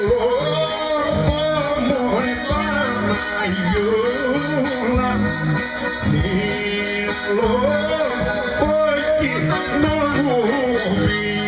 Lord, forgive no more.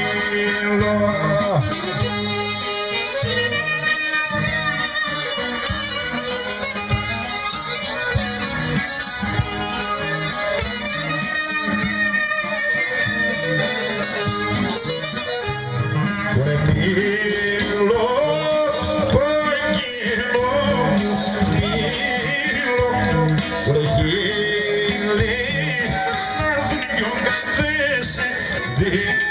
Stay.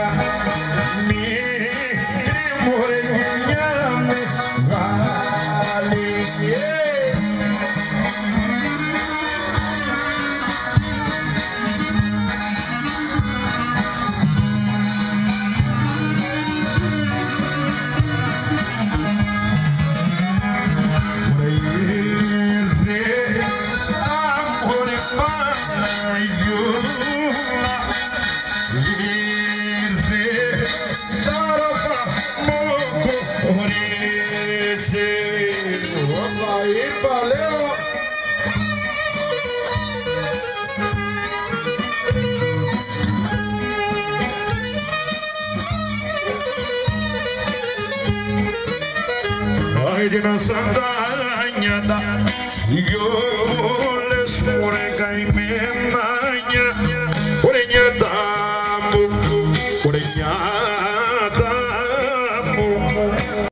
na sanganya da, yo